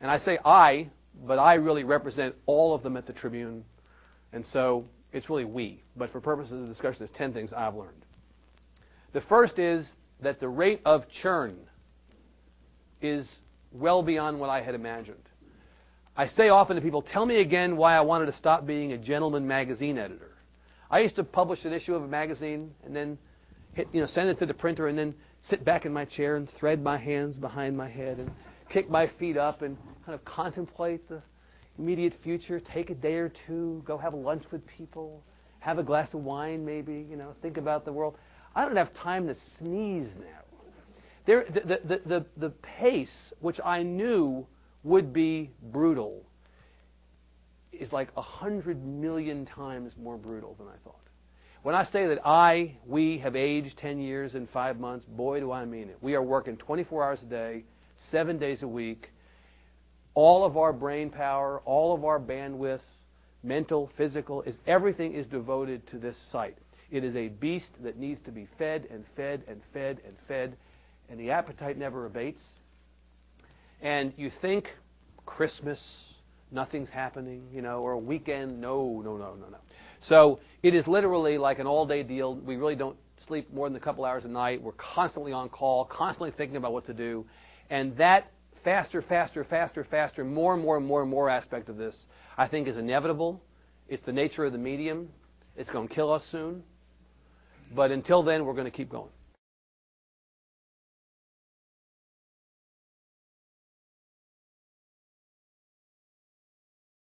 And I say I, but I really represent all of them at the Tribune. And so it's really we. But for purposes of discussion, there's 10 things I've learned. The first is that the rate of churn is well beyond what I had imagined. I say often to people, tell me again why I wanted to stop being a gentleman magazine editor. I used to publish an issue of a magazine and then hit, you know, send it to the printer and then sit back in my chair and thread my hands behind my head and kick my feet up and kind of contemplate the immediate future, take a day or two, go have lunch with people, have a glass of wine maybe, you know, think about the world. I don't have time to sneeze now. There, the, the, the, the pace, which I knew would be brutal, is like a hundred million times more brutal than I thought. When I say that I, we have aged 10 years and five months, boy, do I mean it. We are working 24 hours a day, seven days a week. All of our brain power, all of our bandwidth, mental, physical, is everything is devoted to this site. It is a beast that needs to be fed and fed and fed and fed, and the appetite never abates. And you think Christmas, nothing's happening, you know, or a weekend, no, no, no, no, no. So it is literally like an all day deal. We really don't sleep more than a couple hours a night. We're constantly on call, constantly thinking about what to do. And that faster, faster, faster, faster, more and more and more and more aspect of this, I think, is inevitable. It's the nature of the medium. It's going to kill us soon. But until then, we're going to keep going.